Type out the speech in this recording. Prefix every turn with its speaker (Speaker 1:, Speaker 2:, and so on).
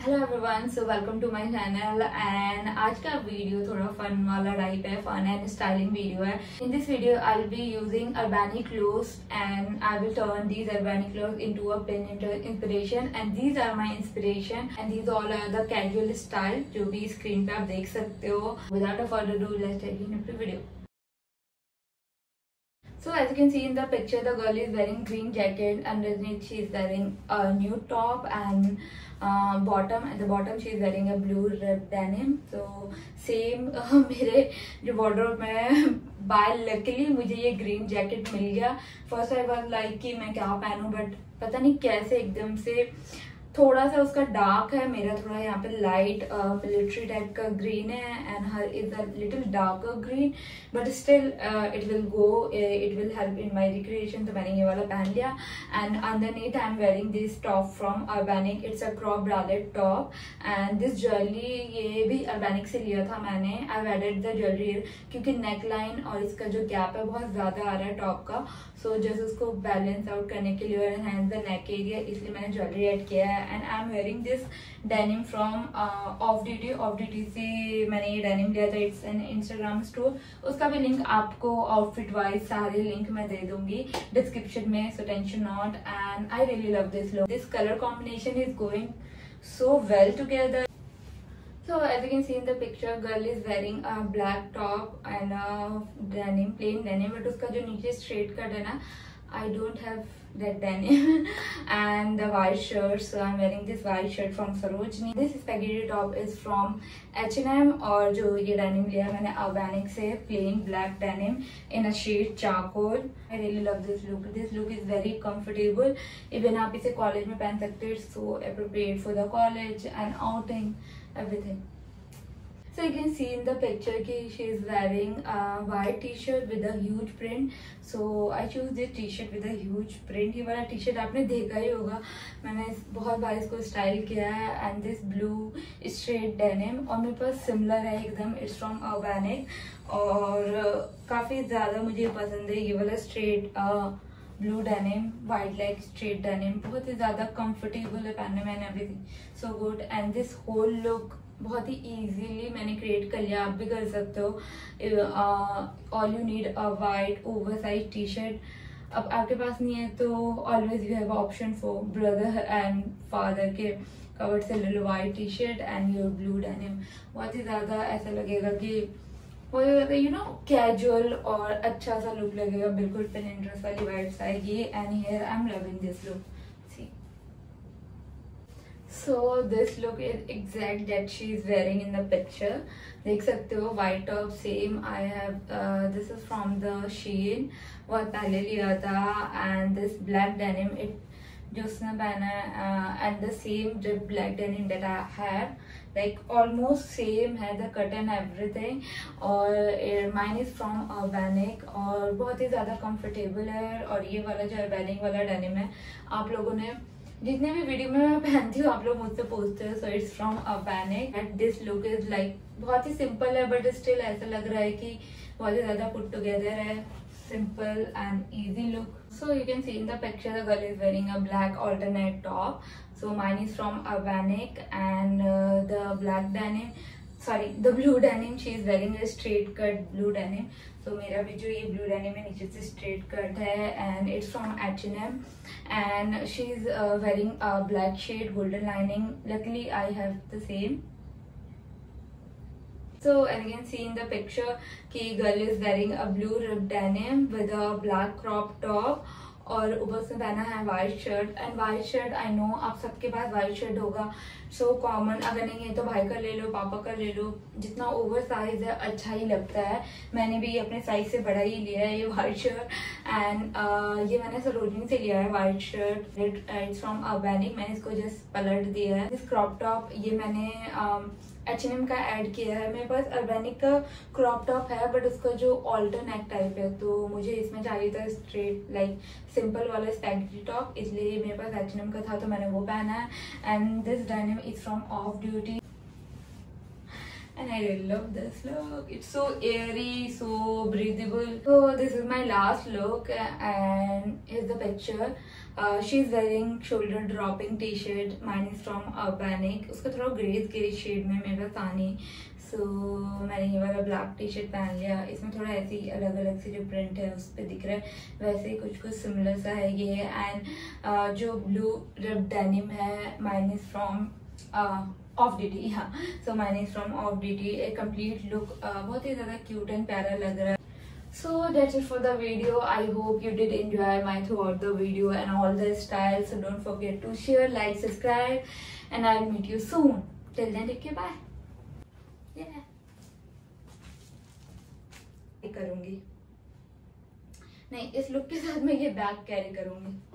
Speaker 1: Hello everyone so welcome to my channel and आज का video थोड़ा फन वाला टाइप है फन एंड स्टाइलिंग वीडियो है। In this video I will be using Urbanic clothes and I will turn these Urbanic clothes into a pin inspiration and these are my inspiration and these all are the casual style जो भी screen पे आप देख सकते हो। Without a further do take in video So as you can see in the picture, the girl is wearing green jacket. Underneath, she is wearing a new top and uh, bottom. At the bottom, she is wearing a blue red denim. So same uh, मेरे जो wardrobe में bye luckily मुझे ये green jacket मिल गया first I was like कि मैं क्या पहनूं but पता नहीं कैसे एकदम से थोड़ा सा उसका डार्क है मेरा थोड़ा यहाँ पे लाइट मिलिट्री टाइप का ग्रीन है and her is a little darker green but still it will go it will help in my recreation तो मैंने ये वाला पहन लिया. And underneath I am wearing this top from Urbanic it's a crop bralette top and this jewellery ये भी Urbanic से लिया था मैंने. आई वेडेड द ज्वेलरी क्योंकि नेक लाइन और इसका जो गैप है बहुत ज़्यादा आ रहा है टॉप का. सो so, जस्ट उसको बैलेंस आउट करने के लिए और द नेक एरिया इसलिए मैंने ज्वेलरी एड किया है. And I am wearing this denim from off duty off duty से मैंने ये डेनिम लिया था. इट्स एन इंस्टाग्राम स्टोर उसका भी लिंक आपको आउटफिट वाइज सारे लिंक मैं दे दूँगी डिस्क्रिप्शन में so tension not and I really love this look this colour combination is going so well together. So, as you can see in the picture, girl is wearing a black top and a denim, plain denim, but uska jo niche straight cut hai na I don't have that denim and the white shirt so I'm wearing this white shirt from Sarojini this spaghetti top is from H&M और जो ये denim लिया है मैंने Urbanic से plain black denim in a shade charcoal I really love this look this look is very comfortable even आप इसे college में पहन सकते हो so appropriate for the college and outing everything So you can see in the picture कि she is wearing a white t-shirt with a huge print. So I choose this t-shirt with a huge print. ये वाला t-shirt आपने देखा ही होगा मैंने बहुत बार इसको style किया है and this blue straight denim और मेरे पास सिमिलर है एकदम इट्स फ्रॉम ऑर्गेनिक और काफ़ी ज़्यादा मुझे पसंद है ये वाला straight blue denim white like straight denim, बहुत ही ज़्यादा कंफर्टेबल है पहनने में everything so good and this whole look बहुत ही इजीली मैंने क्रिएट कर लिया। आप भी कर सकते हो। All you need a white over size T shirt अब आपके पास नहीं है तो always you have option for brother and father के कवर्ड से ले लो white T shirt and your blue denim बहुत ही ज़्यादा ऐसा लगेगा कि ज़्यादा यू नो कैजुअल और अच्छा सा लुक लगेगा बिल्कुल पेन इंटरेस्ट वाली वाइब्स आएगी and here I am loving this look so this look is exact that she is wearing in the picture देख सकते हो top same I have uh, this is from the Shein बहुत पहले लिया था and this black denim it जो उसने पहना है एंड द सेम जो black that I have like almost same है द कट एंड एवरीथिंग और माइन इज़ फ्रॉम अर्बैनिक और बहुत ही ज़्यादा कंफर्टेबल है और ये वाला जो अर्बैनिक वाला डेनिम है, आप लोगों ने जितने भी वीडियो में मैं पहनती हूँ, आप लोग मुझसे पूछते हैं so it's from panic and this look is like बहुत ही सिंपल है बट स्टिल ऐसा लग रहा है कि बहुत ही ज़्यादा पुट टुगेदर है। Simple and easy look so you can see in the picture the girl is wearing a black alternate top so mine is from Urbanic and uh, the black denim sorry the blue denim she is wearing a straight cut blue denim तो मेरा भी जो ये blue denim है नीचे से straight cut है and it's from H N M and she is wearing black shade golden lining luckily I have the same So and can see in the picture. कि girl is wearing a blue rib denim with a black crop top और ऊपर से पहना है white shirt and white shirt I know आप सबके पास white shirt होगा। सो so कॉमन अगर नहीं है तो भाई का ले लो पापा का ले लो। जितना ओवर साइज़ है अच्छा ही लगता है। मैंने भी अपने साइज़ से बड़ा ही लिया है ये वाइट शर्ट एंड ये मैंने सरोजनी से लिया है white shirt it's from Urbanic मैंने इसको जस्ट पलट दिया है। इस क्रॉप टॉप ये मैंने uh, एच एन एम का ऐड किया है मेरे पास अर्बेनिक का क्रॉप टॉप है बट उसका जो ऑल्टर नेक टाइप है तो मुझे इसमें चाहिए था स्ट्रेट लाइक सिंपल वाला स्पैगेटी टॉप इसलिए मेरे पास एच एन एम का था तो मैंने वो पहना है and this denim is from off duty and I I love this look. It's so airy, so breathable. So this is my last look and here's the picture. Uh, she's wearing shoulder dropping t-shirt. Mine is from Urbanic. उसका थोड़ा graze grey shade में मेरे पास तानी सो so, मैंने ये वाला black T shirt पहन लिया. इसमें थोड़ा ऐसी अलग अलग से जो प्रिंट है उस पर दिख रहा है. वैसे कुछ कुछ सिमिलर सा है ये. एंड uh, जो ब्लू रब डेनिम है mine is from off D T हाँ so mine is from off D T एक कंप्लीट लुक बहुत ही ज़्यादा क्यूट एंड प्यारा लग रहा है। So that's it for the video i hope you did enjoy my throughout the video and all the styles so don't forget to share like subscribe and i'll meet you soon till then take care bye yeah करूँगी नहीं इस look के साथ मैं ये bag carry करूँगी